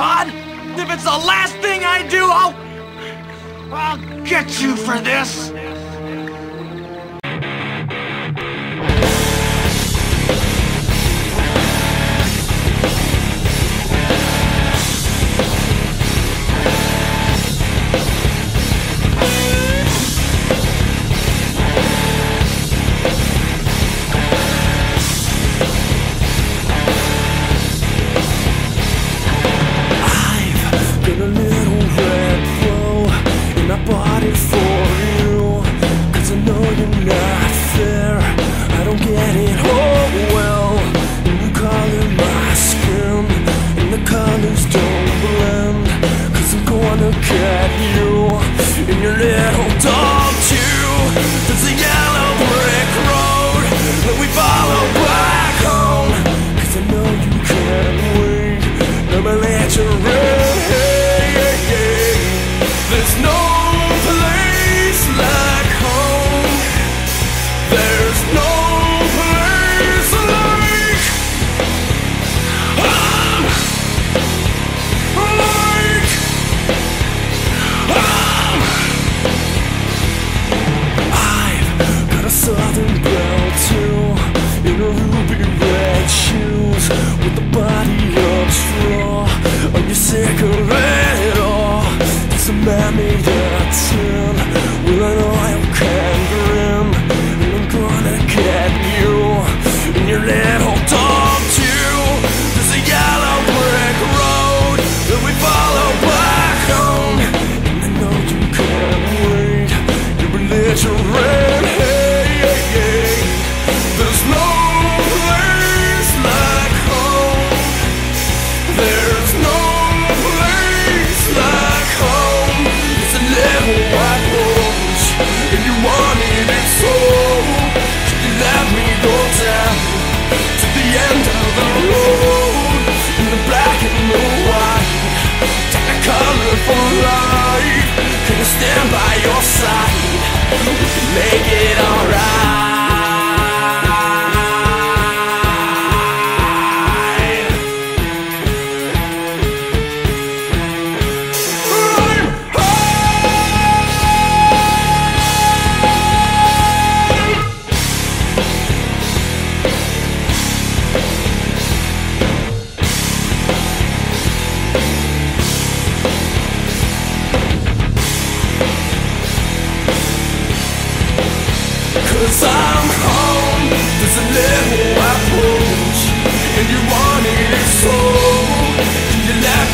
Tod! If it's the last thing I do, I'll... I'll get you for this! in your little dog too. There's a yellow brick road that we follow back home. Cause I know you can't wait. Never let your There's no Take it off.